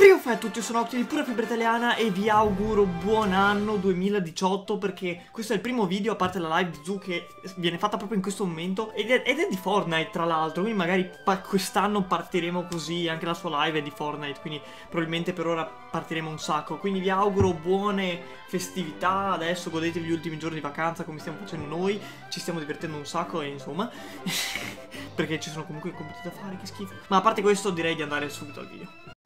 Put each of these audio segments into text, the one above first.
Frio fai a tutti, io sono Octi di Pura Fibra Italiana e vi auguro buon anno 2018 perché questo è il primo video, a parte la live di Zoo, che viene fatta proprio in questo momento ed è, ed è di Fortnite tra l'altro, quindi magari quest'anno partiremo così, anche la sua live è di Fortnite, quindi probabilmente per ora partiremo un sacco, quindi vi auguro buone festività, adesso godetevi gli ultimi giorni di vacanza come stiamo facendo noi, ci stiamo divertendo un sacco e insomma, perché ci sono comunque compiti da fare, che schifo. Ma a parte questo direi di andare subito al video.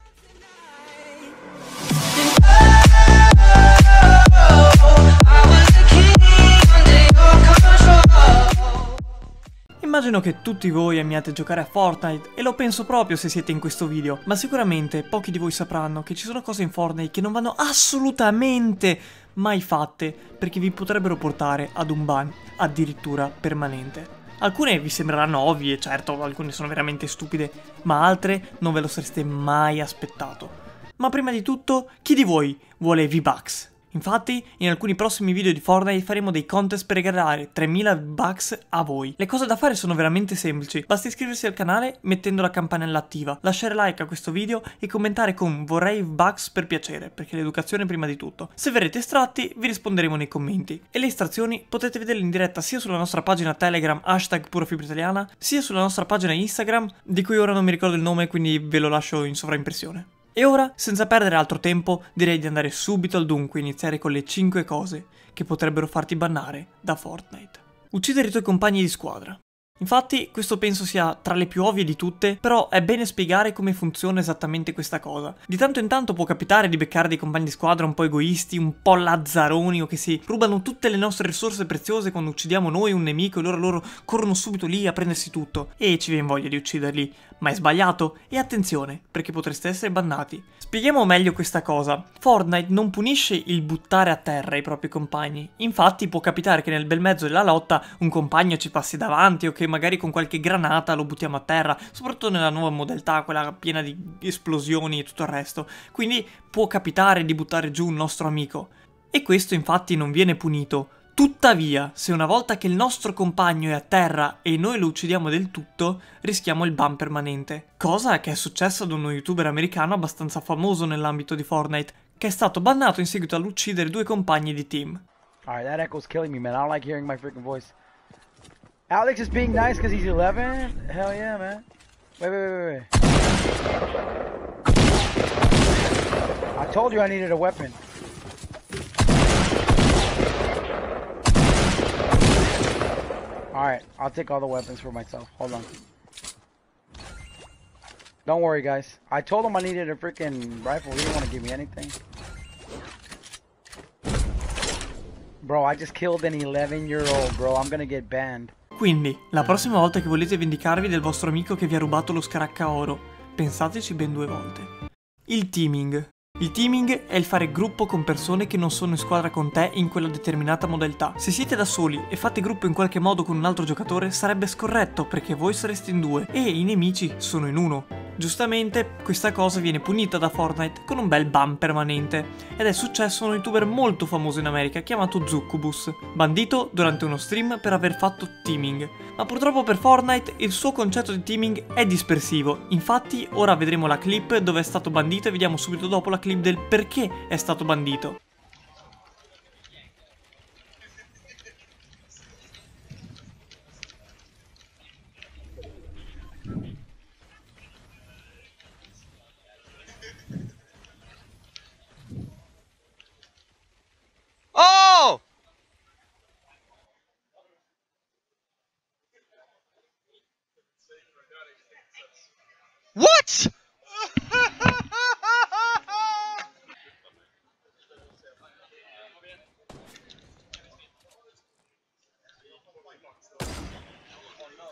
Immagino che tutti voi amiate giocare a Fortnite e lo penso proprio se siete in questo video, ma sicuramente pochi di voi sapranno che ci sono cose in Fortnite che non vanno assolutamente mai fatte perché vi potrebbero portare ad un ban addirittura permanente. Alcune vi sembreranno ovvie, certo, alcune sono veramente stupide, ma altre non ve lo sareste mai aspettato. Ma prima di tutto, chi di voi vuole V-Bucks? Infatti, in alcuni prossimi video di Fortnite faremo dei contest per regalare 3000 bucks a voi. Le cose da fare sono veramente semplici, basta iscriversi al canale mettendo la campanella attiva, lasciare like a questo video e commentare con vorrei bucks per piacere, perché l'educazione prima di tutto. Se verrete estratti, vi risponderemo nei commenti. E le estrazioni potete vederle in diretta sia sulla nostra pagina Telegram, hashtag Italiana, sia sulla nostra pagina Instagram, di cui ora non mi ricordo il nome, quindi ve lo lascio in sovraimpressione. E ora, senza perdere altro tempo, direi di andare subito al dunque e iniziare con le 5 cose che potrebbero farti bannare da Fortnite. Uccidere i tuoi compagni di squadra. Infatti, questo penso sia tra le più ovvie di tutte, però è bene spiegare come funziona esattamente questa cosa. Di tanto in tanto può capitare di beccare dei compagni di squadra un po' egoisti, un po' lazzaroni o che si rubano tutte le nostre risorse preziose quando uccidiamo noi un nemico e loro, loro corrono subito lì a prendersi tutto. E ci viene voglia di ucciderli. Ma è sbagliato? E attenzione, perché potreste essere bannati. Spieghiamo meglio questa cosa. Fortnite non punisce il buttare a terra i propri compagni. Infatti può capitare che nel bel mezzo della lotta un compagno ci passi davanti o che magari con qualche granata lo buttiamo a terra, soprattutto nella nuova modalità, quella piena di esplosioni e tutto il resto. Quindi può capitare di buttare giù un nostro amico. E questo infatti non viene punito. Tuttavia, se una volta che il nostro compagno è a terra e noi lo uccidiamo del tutto, rischiamo il ban permanente. Cosa che è successa ad uno youtuber americano abbastanza famoso nell'ambito di Fortnite, che è stato bannato in seguito all'uccidere due compagni di team. Alright, that echo's killing me, man. I don't like hearing my freaking voice. Alex is being nice because he's 11? Hell yeah, man. Wait, wait, wait, wait. I told you I needed a weapon. Alright, I'll take all the weapons for myself. Hold on. Don't worry, guys. I told him I needed a freaking rifle. He didn't want to give me anything. Bro, I just killed an 11 year old, bro. I'm gonna get banned. Quindi, la prossima volta che volete vendicarvi del vostro amico che vi ha rubato lo scaracca oro, pensateci ben due volte. Il teaming. Il teaming è il fare gruppo con persone che non sono in squadra con te in quella determinata modalità. Se siete da soli e fate gruppo in qualche modo con un altro giocatore sarebbe scorretto perché voi sareste in due e i nemici sono in uno. Giustamente questa cosa viene punita da Fortnite con un bel ban permanente ed è successo a un youtuber molto famoso in America chiamato Zuccubus, bandito durante uno stream per aver fatto teaming. Ma purtroppo per Fortnite il suo concetto di teaming è dispersivo, infatti ora vedremo la clip dove è stato bandito e vediamo subito dopo la clip del perché è stato bandito. What?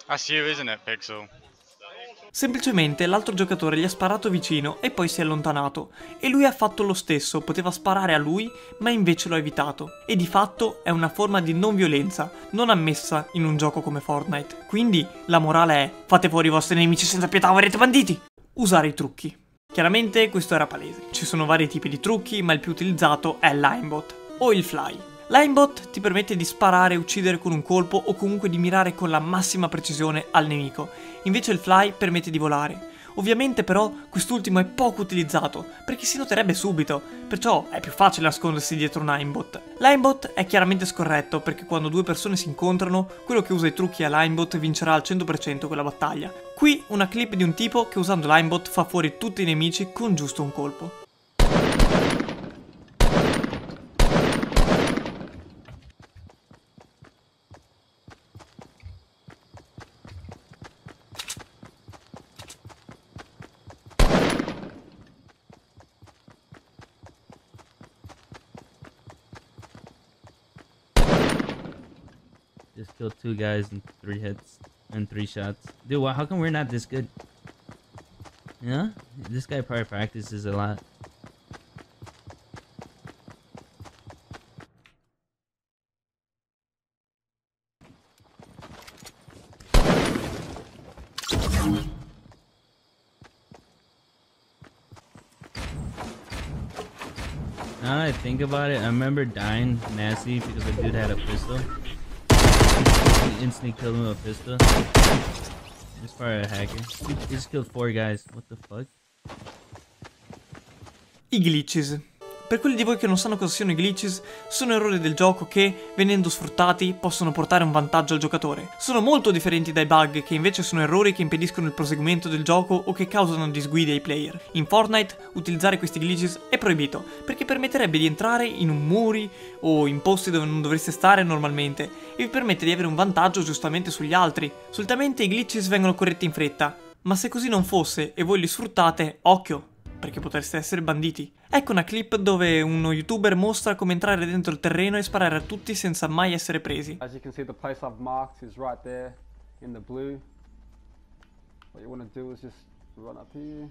That's you, isn't it, Pixel? Semplicemente l'altro giocatore gli ha sparato vicino e poi si è allontanato e lui ha fatto lo stesso, poteva sparare a lui ma invece lo ha evitato e di fatto è una forma di non violenza non ammessa in un gioco come Fortnite. Quindi la morale è fate fuori i vostri nemici senza pietà verrete banditi! Usare i trucchi. Chiaramente questo era palese, ci sono vari tipi di trucchi ma il più utilizzato è l'aimbot o il fly. L'aimbot ti permette di sparare e uccidere con un colpo o comunque di mirare con la massima precisione al nemico, invece il fly permette di volare. Ovviamente però quest'ultimo è poco utilizzato, perché si noterebbe subito, perciò è più facile nascondersi dietro un aimbot. L'aimbot è chiaramente scorretto, perché quando due persone si incontrano, quello che usa i trucchi all'aimbot vincerà al 100% quella battaglia. Qui una clip di un tipo che usando l'aimbot fa fuori tutti i nemici con giusto un colpo. Killed two guys in three hits and three shots. Dude, why, how come we're not this good? Yeah? This guy probably practices a lot. Now that I think about it, I remember dying nasty because the dude had a pistol. He instantly killed him with a pistol. He's probably a hacker. He just killed four guys. What the fuck? Glitches. Per quelli di voi che non sanno cosa siano i glitches, sono errori del gioco che, venendo sfruttati, possono portare un vantaggio al giocatore. Sono molto differenti dai bug, che invece sono errori che impediscono il proseguimento del gioco o che causano disguide ai player. In Fortnite, utilizzare questi glitches è proibito, perché permetterebbe di entrare in muri o in posti dove non dovreste stare normalmente, e vi permette di avere un vantaggio giustamente sugli altri. Solitamente i glitches vengono corretti in fretta, ma se così non fosse e voi li sfruttate, occhio, perché potreste essere banditi. Ecco una clip dove uno youtuber mostra come entrare dentro il terreno e sparare a tutti senza mai essere presi. As you can see the place I've marked is right there in the blue. What you want to do is just run up here,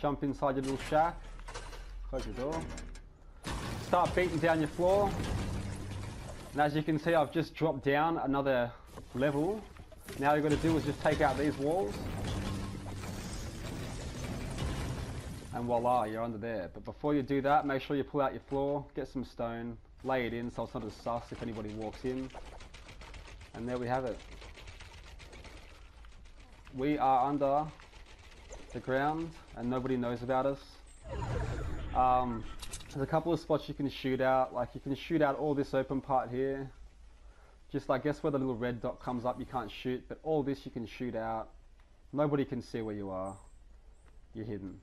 jump inside your little shack, close your door, start beating down your floor. And as you can see I've just dropped down another level. Now all you've got to do is just take out these walls. And voila, you're under there. But before you do that, make sure you pull out your floor, get some stone, lay it in so it's not as sus if anybody walks in. And there we have it. We are under the ground and nobody knows about us. Um, there's a couple of spots you can shoot out, like you can shoot out all this open part here. Just I guess where the little red dot comes up you can't shoot, but all this you can shoot out. Nobody can see where you are. You're hidden.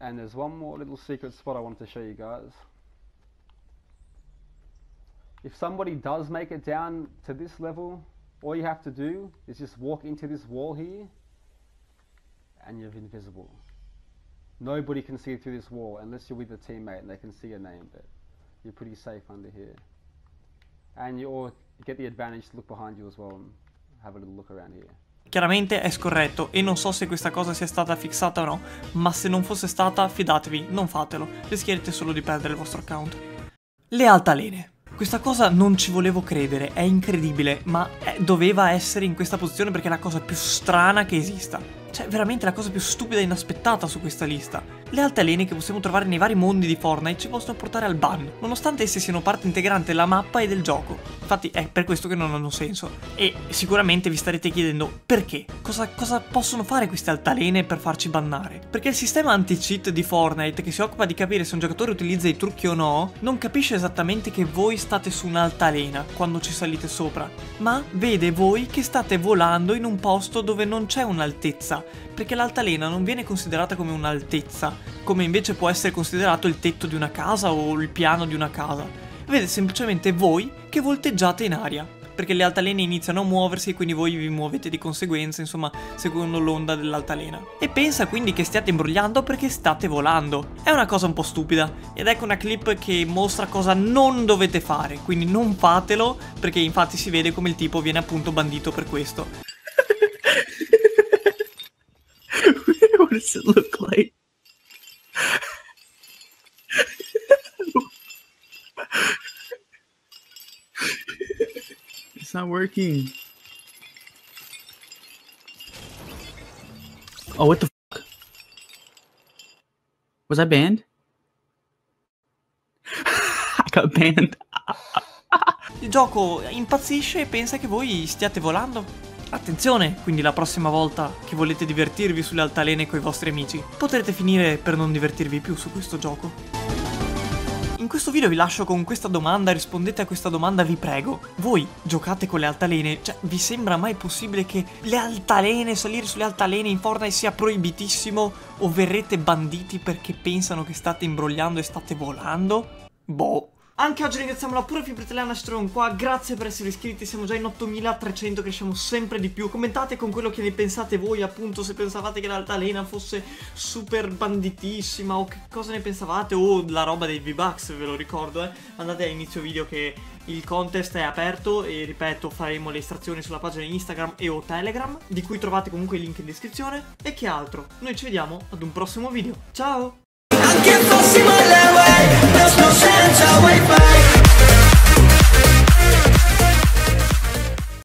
And there's one more little secret spot I wanted to show you guys. If somebody does make it down to this level, all you have to do is just walk into this wall here and you're invisible. Nobody can see through this wall unless you're with a teammate and they can see your name, but you're pretty safe under here. And you all get the advantage to look behind you as well and have a little look around here. Chiaramente è scorretto e non so se questa cosa sia stata fissata o no, ma se non fosse stata, fidatevi, non fatelo, rischierete solo di perdere il vostro account. Le altalene. Questa cosa non ci volevo credere, è incredibile, ma è, doveva essere in questa posizione perché è la cosa più strana che esista. Cioè, veramente la cosa più stupida e inaspettata su questa lista. Le altalene che possiamo trovare nei vari mondi di Fortnite ci possono portare al ban, nonostante esse siano parte integrante della mappa e del gioco. Infatti è per questo che non hanno senso. E sicuramente vi starete chiedendo perché? Cosa, cosa possono fare queste altalene per farci bannare? Perché il sistema anti-cheat di Fortnite, che si occupa di capire se un giocatore utilizza i trucchi o no, non capisce esattamente che voi state su un'altalena quando ci salite sopra, ma vede voi che state volando in un posto dove non c'è un'altezza, perché l'altalena non viene considerata come un'altezza, come invece può essere considerato il tetto di una casa o il piano di una casa. Vede semplicemente voi che volteggiate in aria, perché le altalene iniziano a muoversi e quindi voi vi muovete di conseguenza, insomma, secondo l'onda dell'altalena. E pensa quindi che stiate imbrogliando perché state volando. È una cosa un po' stupida, ed ecco una clip che mostra cosa non dovete fare, quindi non fatelo, perché infatti si vede come il tipo viene appunto bandito per questo. Does it look like? it's not working. Oh, what the fuck? Was I banned? I got banned. Il gioco impazzisce e pensa che voi stiate volando. Attenzione, quindi la prossima volta che volete divertirvi sulle altalene con i vostri amici, potrete finire per non divertirvi più su questo gioco. In questo video vi lascio con questa domanda, rispondete a questa domanda vi prego. Voi giocate con le altalene? Cioè, vi sembra mai possibile che le altalene, salire sulle altalene in Fortnite sia proibitissimo o verrete banditi perché pensano che state imbrogliando e state volando? Boh. Anche oggi ringraziamo la pura fibra italiana Stron qua, grazie per essere iscritti, siamo già in 8300, cresciamo sempre di più. Commentate con quello che ne pensate voi, appunto, se pensavate che l'altalena fosse super banditissima o che cosa ne pensavate, o la roba dei V-Bucks, ve lo ricordo, eh. Andate a inizio video che il contest è aperto e ripeto faremo le estrazioni sulla pagina Instagram e o Telegram, di cui trovate comunque il link in descrizione. E che altro? Noi ci vediamo ad un prossimo video. Ciao! Anche fossimo alle way, no senza wifi